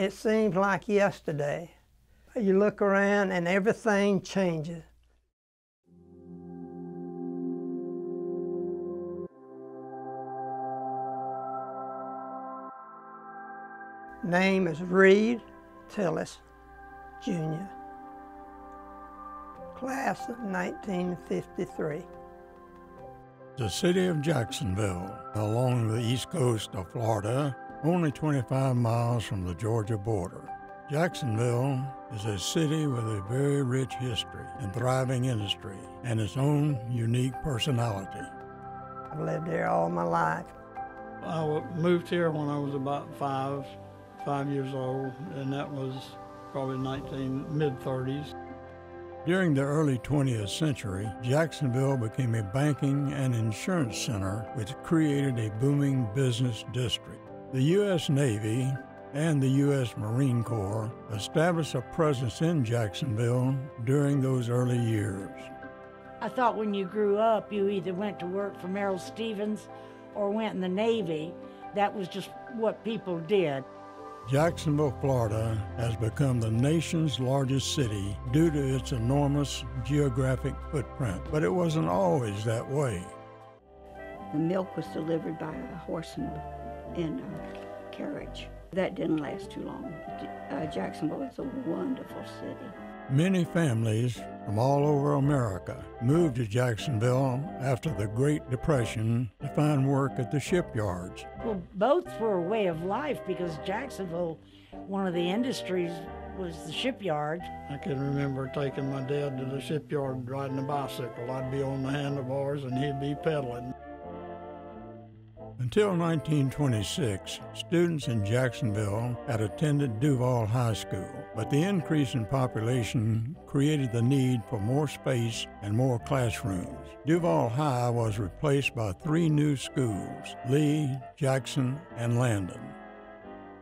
It seems like yesterday. You look around and everything changes. Name is Reed Tillis, Jr. Class of 1953. The city of Jacksonville, along the east coast of Florida, only 25 miles from the Georgia border. Jacksonville is a city with a very rich history and thriving industry and its own unique personality. I've lived here all my life. I moved here when I was about five, five years old, and that was probably 19 mid 30s. During the early 20th century, Jacksonville became a banking and insurance center which created a booming business district. The U.S. Navy and the U.S. Marine Corps established a presence in Jacksonville during those early years. I thought when you grew up, you either went to work for Merrill Stevens or went in the Navy. That was just what people did. Jacksonville, Florida has become the nation's largest city due to its enormous geographic footprint, but it wasn't always that way. The milk was delivered by a horse and, and a carriage. That didn't last too long. Uh, Jacksonville is a wonderful city. Many families from all over America moved to Jacksonville after the Great Depression to find work at the shipyards. Well, both were a way of life because Jacksonville, one of the industries was the shipyard. I can remember taking my dad to the shipyard riding a bicycle. I'd be on the handlebars and he'd be pedaling. Until 1926, students in Jacksonville had attended Duval High School, but the increase in population created the need for more space and more classrooms. Duval High was replaced by three new schools Lee, Jackson, and Landon.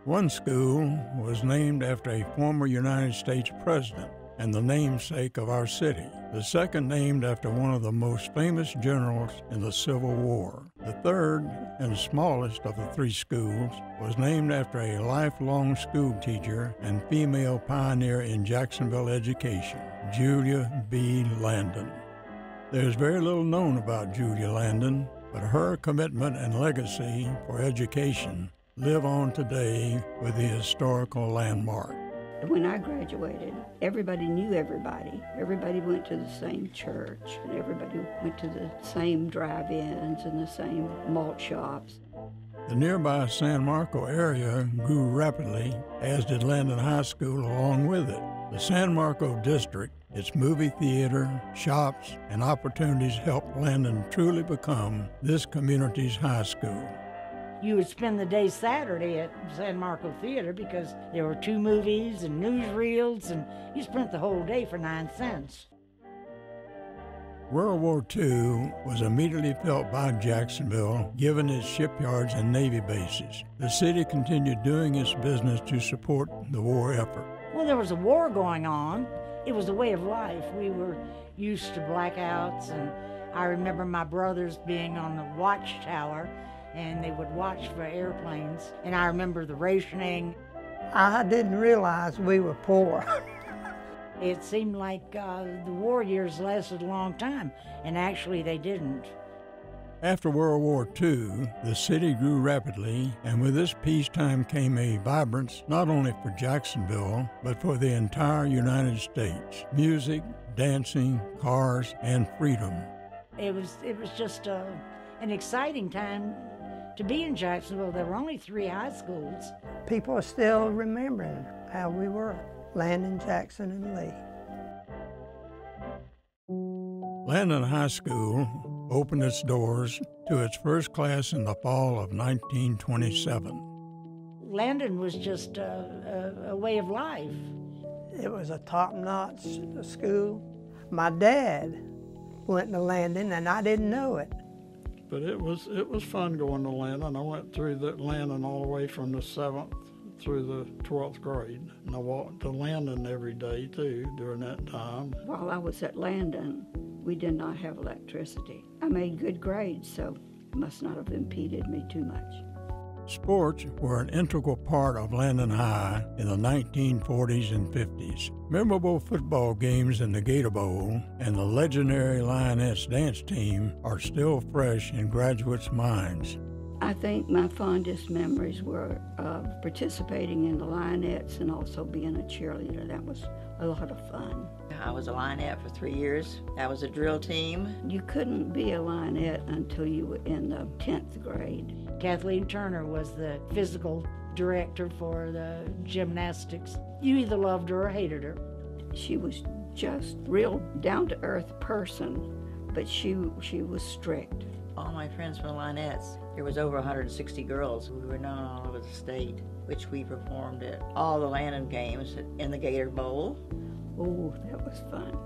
One school was named after a former United States president and the namesake of our city. The second named after one of the most famous generals in the Civil War. The third and smallest of the three schools was named after a lifelong school teacher and female pioneer in Jacksonville education, Julia B. Landon. There's very little known about Julia Landon, but her commitment and legacy for education live on today with the historical landmark. When I graduated, everybody knew everybody. Everybody went to the same church, and everybody went to the same drive ins and the same malt shops. The nearby San Marco area grew rapidly, as did Landon High School along with it. The San Marco district, its movie theater, shops, and opportunities helped Landon truly become this community's high school you would spend the day Saturday at San Marco Theater because there were two movies and newsreels, and you spent the whole day for nine cents. World War II was immediately felt by Jacksonville given its shipyards and Navy bases. The city continued doing its business to support the war effort. Well, there was a war going on. It was a way of life. We were used to blackouts, and I remember my brothers being on the watchtower and they would watch for airplanes. And I remember the rationing. I didn't realize we were poor. it seemed like uh, the war years lasted a long time, and actually they didn't. After World War II, the city grew rapidly, and with this peacetime came a vibrance not only for Jacksonville, but for the entire United States. Music, dancing, cars, and freedom. It was, it was just uh, an exciting time to be in Jacksonville, there were only three high schools. People are still remembering how we were, Landon, Jackson, and Lee. Landon High School opened its doors to its first class in the fall of 1927. Landon was just a, a, a way of life. It was a top-notch school. My dad went to Landon, and I didn't know it. But it was it was fun going to Landon. I went through the Landon all the way from the seventh through the twelfth grade, and I walked to Landon every day too during that time. While I was at Landon, we did not have electricity. I made good grades, so it must not have impeded me too much. Sports were an integral part of Landon High in the 1940s and 50s. Memorable football games in the Gator Bowl and the legendary Lionettes dance team are still fresh in graduates' minds. I think my fondest memories were of participating in the Lionettes and also being a cheerleader. That was a lot of fun. I was a Lionette for three years. That was a drill team. You couldn't be a Lionette until you were in the 10th grade. Kathleen Turner was the physical director for the gymnastics. You either loved her or hated her. She was just real down to earth person, but she she was strict. All my friends from the Lionettes, there was over 160 girls. We were known all over the state, which we performed at all the Landon games in the Gator Bowl. Oh, that was fun.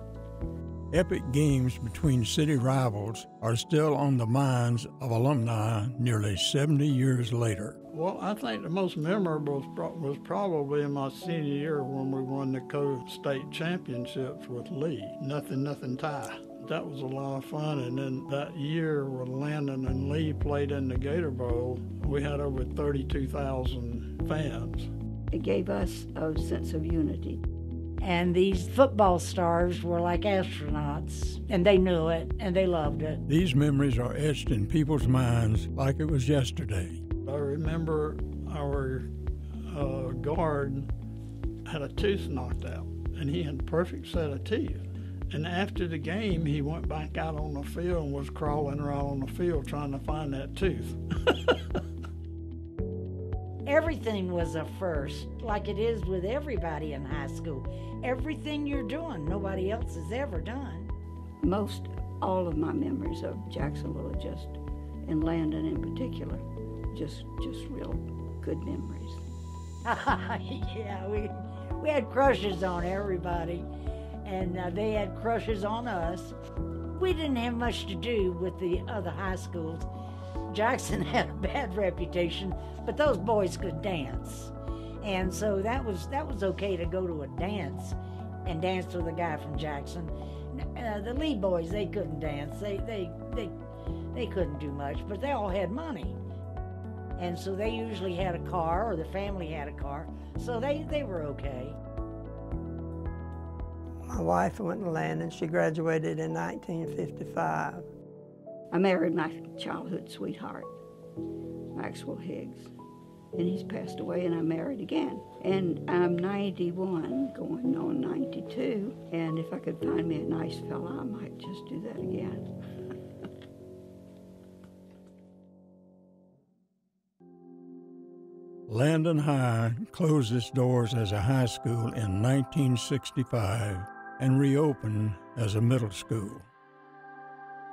Epic games between city rivals are still on the minds of alumni nearly 70 years later. Well, I think the most memorable was probably in my senior year when we won the co-state championships with Lee. Nothing, nothing tie. That was a lot of fun. And then that year when Landon and Lee played in the Gator Bowl, we had over 32,000 fans. It gave us a sense of unity. And these football stars were like astronauts, and they knew it and they loved it. These memories are etched in people's minds like it was yesterday. I remember our uh, guard had a tooth knocked out, and he had a perfect set of teeth. And after the game, he went back out on the field and was crawling around on the field trying to find that tooth. Everything was a first, like it is with everybody in high school. Everything you're doing, nobody else has ever done. Most all of my memories of Jacksonville are just, and Landon in particular, just just real good memories. yeah, we we had crushes on everybody, and uh, they had crushes on us. We didn't have much to do with the other high schools. Jackson had a bad reputation, but those boys could dance, and so that was that was okay to go to a dance and dance with a guy from Jackson. Uh, the Lee boys they couldn't dance. They they they they couldn't do much, but they all had money. And so they usually had a car or the family had a car. So they, they were okay. My wife went to Landon. She graduated in 1955. I married my childhood sweetheart, Maxwell Higgs. And he's passed away, and I married again. And I'm 91, going on 92. And if I could find me a nice fella, I might just do that again. Landon High closed its doors as a high school in 1965 and reopened as a middle school.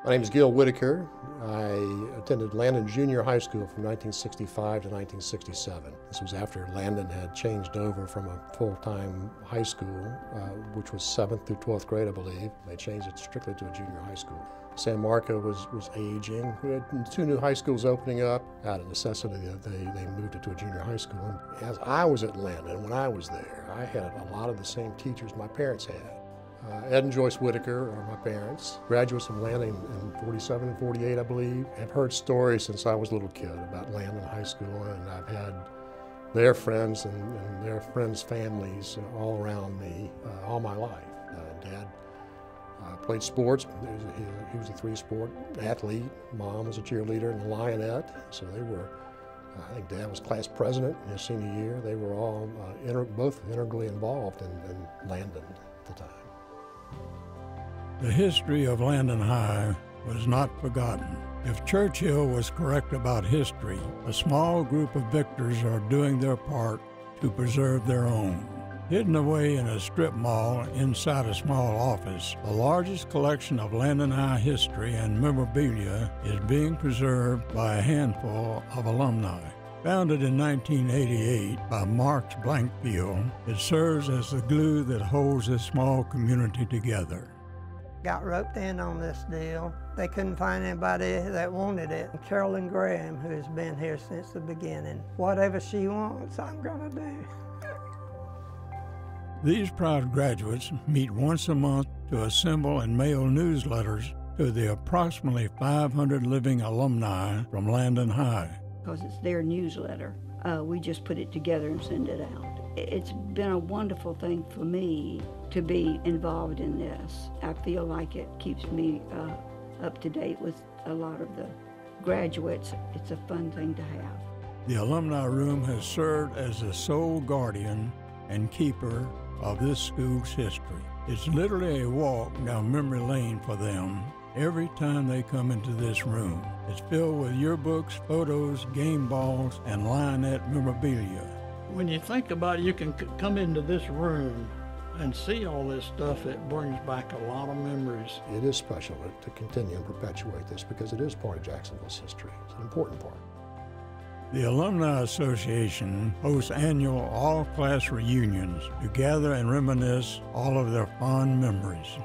My name is Gil Whitaker. I attended Landon Junior High School from 1965 to 1967. This was after Landon had changed over from a full-time high school, uh, which was 7th through 12th grade, I believe. They changed it strictly to a junior high school. San Marco was, was aging. We had two new high schools opening up. Out of necessity, they, they moved it to a junior high school. And as I was at Landon, when I was there, I had a lot of the same teachers my parents had. Uh, Ed and Joyce Whitaker are my parents, graduates from Landon in 47 and 48, I believe. I've heard stories since I was a little kid about Landon High School, and I've had their friends and, and their friends' families all around me uh, all my life. Uh, Dad uh, played sports. He was, a, he was a three-sport athlete. Mom was a cheerleader and a lionette, so they were. I think Dad was class president in his senior year. They were all uh, inter both integrally involved in, in Landon at the time. The history of Landon High was not forgotten. If Churchill was correct about history, a small group of victors are doing their part to preserve their own. Hidden away in a strip mall inside a small office, the largest collection of Landon High history and memorabilia is being preserved by a handful of alumni. Founded in 1988 by Marks Blankfield, it serves as the glue that holds this small community together got roped in on this deal. They couldn't find anybody that wanted it. Carolyn Graham, who's been here since the beginning. Whatever she wants, I'm gonna do. These proud graduates meet once a month to assemble and mail newsletters to the approximately 500 living alumni from Landon High. because it's their newsletter. Uh, we just put it together and send it out. It's been a wonderful thing for me to be involved in this. I feel like it keeps me uh, up to date with a lot of the graduates. It's a fun thing to have. The Alumni Room has served as the sole guardian and keeper of this school's history. It's literally a walk down memory lane for them every time they come into this room. It's filled with yearbooks, photos, game balls, and Lionette memorabilia. When you think about it, you can c- come into this room and see all this stuff. It brings back a lot of memories. It is special to continue and perpetuate this because it is part of Jacksonville's history. It's an important part. The Alumni Association hosts annual all class reunions to gather and reminisce all of their fond memories.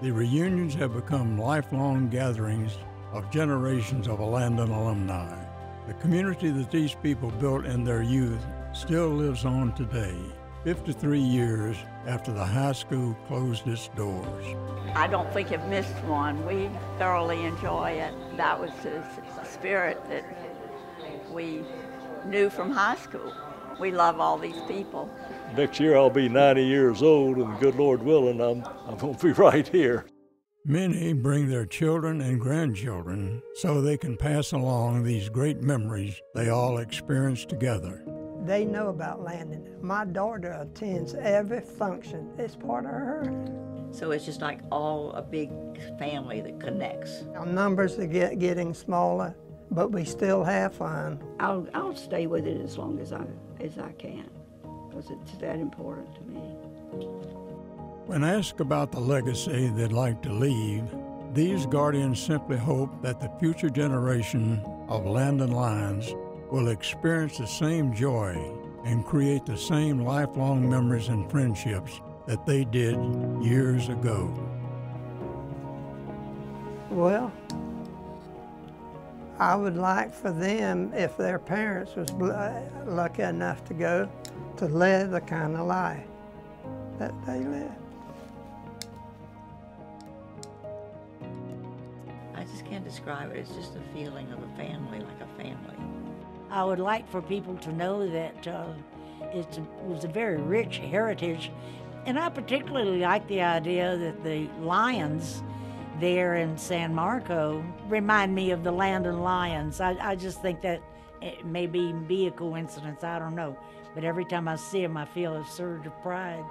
The reunions have become lifelong gatherings of generations of Landon alumni. The community that these people built in their youth still lives on today, 53 years after the high school closed its doors. I don't think I've missed one. We thoroughly enjoy it. That was the spirit that we knew from high school. We love all these people. Next year I'll be 90 years old, and good Lord willing, I'm, I'm going to be right here. Many bring their children and grandchildren so they can pass along these great memories they all experienced together. They know about Landon. My daughter attends every function. It's part of her. So it's just like all a big family that connects. Our numbers are get, getting smaller, but we still have fun. I'll, I'll stay with it as long as I, as I can because it's that important to me. When asked about the legacy they'd like to leave, these guardians simply hope that the future generation of Landon Lions will experience the same joy and create the same lifelong memories and friendships that they did years ago. Well, I would like for them, if their parents was uh, lucky enough to go, to live the kind of life that they live. I just can't describe it. It's just a feeling of a family, like a family. I would like for people to know that uh, it was a very rich heritage, and I particularly like the idea that the lions there in San Marco remind me of the Landon Lions. I, I just think that it may be a coincidence, I don't know. But every time I see them, I feel a surge of pride.